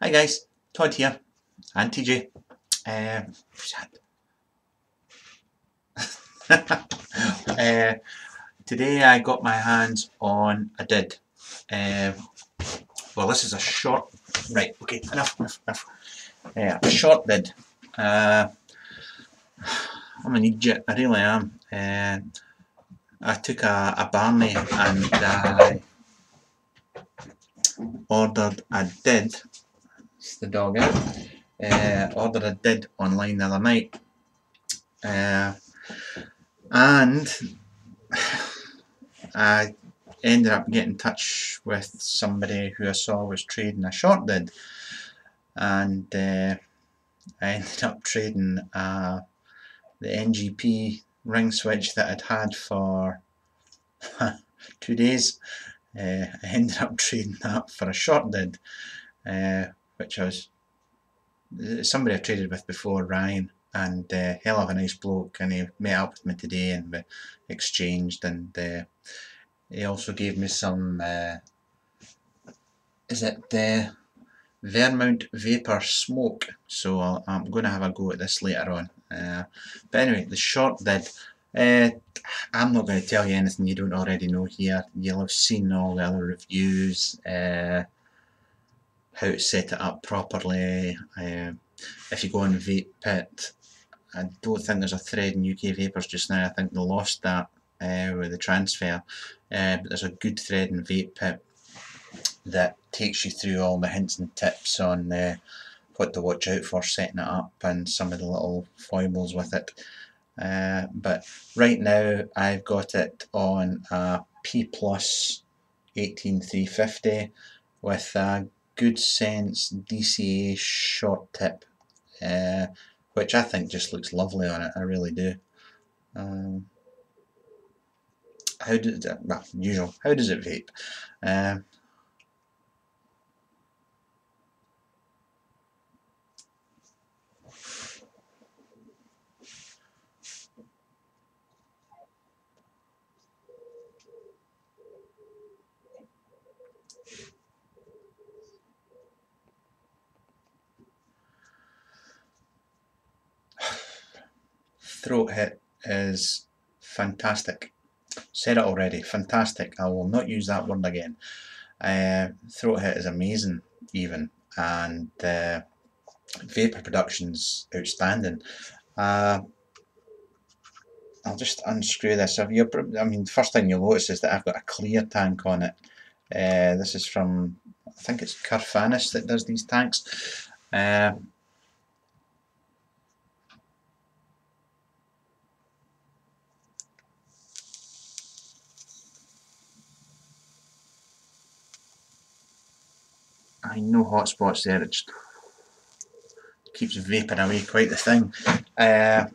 Hi guys, Todd here, and TJ. Uh, uh, today I got my hands on a did. Uh, well, this is a short. Right, okay, enough, enough, enough. Uh, a short did. Uh, I'm an idiot, I really am. Uh, I took a, a Barney and I ordered a did the dog out. Uh, ordered a did online the other night. Uh, and I ended up getting in touch with somebody who I saw was trading a short did. And uh, I ended up trading uh, the NGP ring switch that I'd had for two days. Uh, I ended up trading that for a short did. Uh, which was somebody I traded with before, Ryan, and uh, hell of a nice bloke, and he met up with me today and we exchanged, and uh, he also gave me some. Uh, is it the Vermouth Vapor Smoke? So i am going to have a go at this later on. Uh, but anyway, the short did. Uh, I'm not going to tell you anything you don't already know here. You'll have seen all the other reviews. How to set it up properly. Uh, if you go on Vape VapePit, I don't think there's a thread in UK Vapers just now. I think they lost that uh, with the transfer. Uh, but there's a good thread in Vape VapePit that takes you through all the hints and tips on uh, what to watch out for setting it up and some of the little foibles with it. Uh, but right now I've got it on a P plus 18350 with a good sense DCA short tip, uh, which I think just looks lovely on it. I really do. Um, how does it, well, usual, how does it vape? Um, throat hit is fantastic. Said it already, fantastic. I will not use that word again. Uh, throat hit is amazing, even, and uh, vapor production's outstanding. Uh, I'll just unscrew this. If you, I mean, the first thing you'll notice is that I've got a clear tank on it. Uh, this is from, I think it's Carfanis that does these tanks. Uh, No hotspots there, it just keeps vaping away quite the thing. Uh,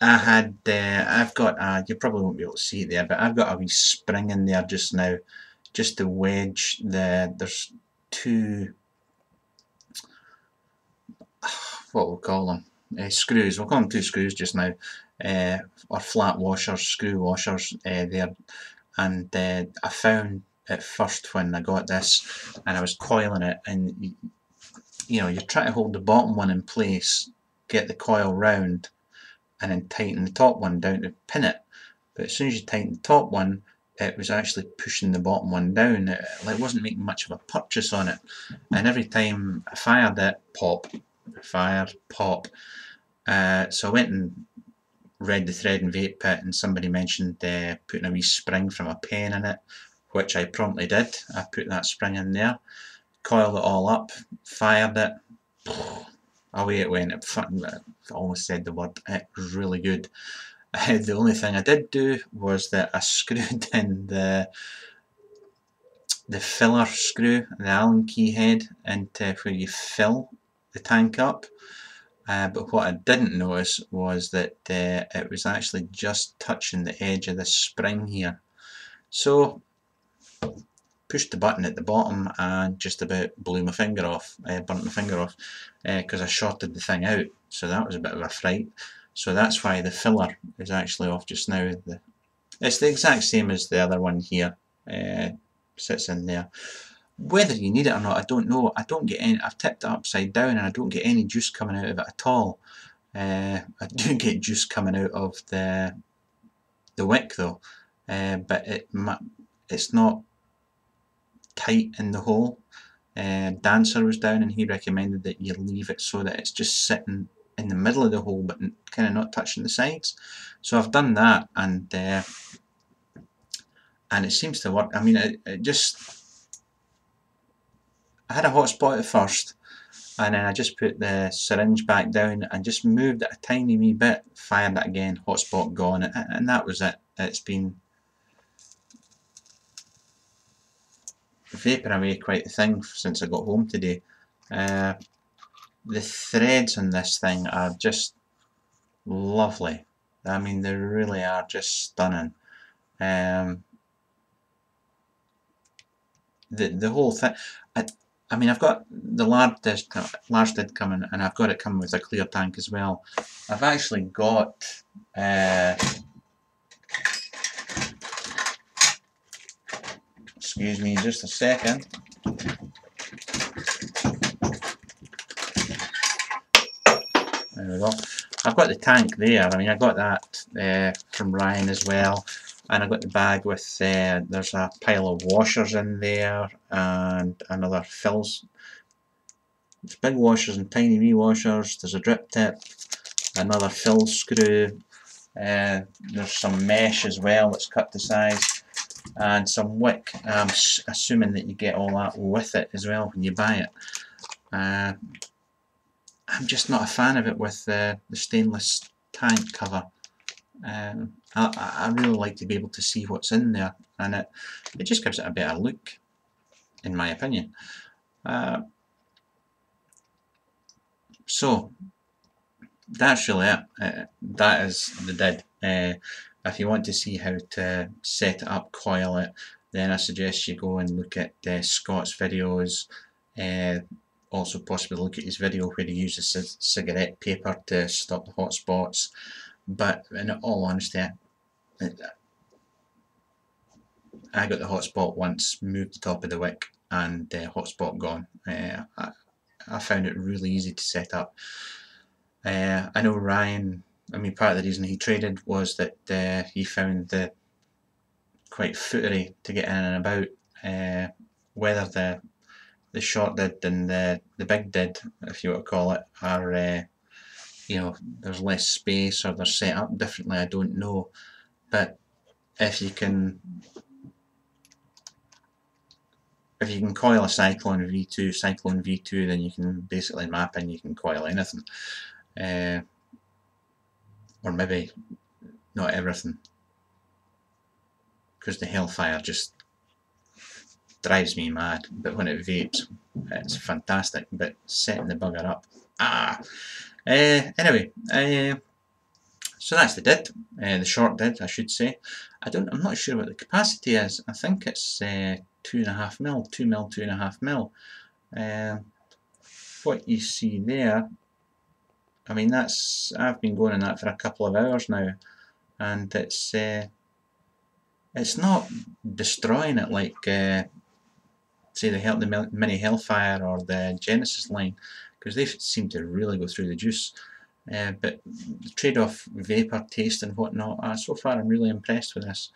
I had, uh, I've got, uh, you probably won't be able to see it there, but I've got a wee spring in there just now, just to wedge the, there's two, what we'll call them, uh, screws, we'll call them two screws just now, uh, or flat washers, screw washers uh, there, and uh, I found at first when I got this and I was coiling it and you, you know you're trying to hold the bottom one in place get the coil round and then tighten the top one down to pin it. But as soon as you tighten the top one it was actually pushing the bottom one down. It, it wasn't making much of a purchase on it. And every time I fired it pop fired pop. Uh, so I went and read the thread and VapePit and somebody mentioned uh, putting a wee spring from a pen in it which I promptly did. I put that spring in there, coiled it all up, fired it, away it went. It fucking almost said the word, it really good. the only thing I did do was that I screwed in the the filler screw, the Allen key head, into where you fill the tank up. Uh, but what I didn't notice was that uh, it was actually just touching the edge of the spring here. So pushed the button at the bottom and just about blew my finger off, uh, burnt my finger off because uh, I shorted the thing out. So that was a bit of a fright. So that's why the filler is actually off just now. The, it's the exact same as the other one here uh, sits in there. Whether you need it or not, I don't know. I don't get any, I've tipped it upside down and I don't get any juice coming out of it at all. Uh, I do get juice coming out of the the wick though, uh, but it it's not tight in the hole. Uh, Dancer was down and he recommended that you leave it so that it's just sitting in the middle of the hole but kind of not touching the sides. So I've done that and uh, and it seems to work. I mean, it, it just I had a hot spot at first and then I just put the syringe back down and just moved it a tiny wee bit, fired that again, hotspot gone, and that was it. It's been vaping away quite the thing since I got home today. Uh, the threads on this thing are just lovely. I mean, they really are just stunning. Um, the the whole thing. I, I mean, I've got the large disc, large did coming, and I've got it coming with a clear tank as well. I've actually got. Uh, excuse me, just a second. There we go. I've got the tank there. I mean, I got that uh, from Ryan as well and I got the bag with uh, there's a pile of washers in there and another fills it's big washers and tiny wee washers there's a drip tip another fill screw uh, there's some mesh as well that's cut to size and some wick I'm assuming that you get all that with it as well when you buy it uh, I'm just not a fan of it with uh, the stainless tank cover um, I, I really like to be able to see what's in there and it, it just gives it a better look in my opinion. Uh, so that's really it. Uh, that is the did. If you want to see how to set up, coil it, then I suggest you go and look at uh, Scott's videos. Uh, also possibly look at his video where he uses cigarette paper to stop the hot spots but in all honesty I got the hotspot once, moved the top of the wick and the uh, hotspot gone. Uh, I, I, found it really easy to set up. Uh, I know Ryan, I mean part of the reason he traded was that uh, he found the quite footery to get in and about. Uh, whether the the short did and the, the big did, if you want to call it, are uh, you know, there's less space or they're set up differently, I don't know. But if you can if you can coil a Cyclone V2, Cyclone V2, then you can basically map and you can coil anything. Uh, or maybe not everything. Because the Hellfire just drives me mad. But when it vapes, it's fantastic. But setting the bugger up, ah! Uh, anyway, uh, so that's the did, uh, the short did, I should say. I don't, I'm not sure what the capacity is. I think it's uh, two and a half mil, two mil, two and a half mil. Uh, what you see there, I mean that's, I've been going on that for a couple of hours now, and it's, uh, it's not destroying it like, uh, say the, the Mini Hellfire or the Genesis line because they seem to really go through the juice. Uh, but the trade-off vapor taste and whatnot, uh, so far I'm really impressed with this.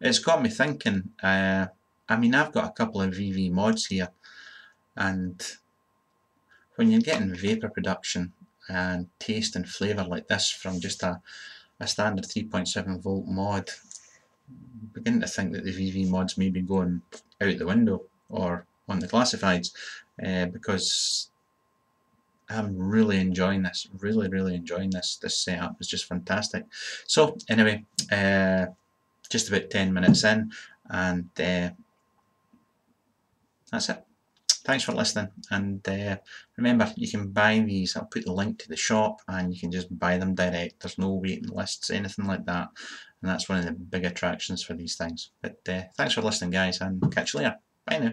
It's got me thinking, uh, I mean I've got a couple of VV mods here and when you're getting vapor production and taste and flavour like this from just a, a standard 3.7 volt mod I'm beginning to think that the VV mods may be going out the window or on the classifieds uh, because I'm really enjoying this really really enjoying this this setup is just fantastic. So anyway uh, just about 10 minutes in and uh, that's it. Thanks for listening and uh, remember you can buy these I'll put the link to the shop and you can just buy them direct. There's no waiting lists anything like that and that's one of the big attractions for these things. But uh, thanks for listening guys and catch you later. Bye now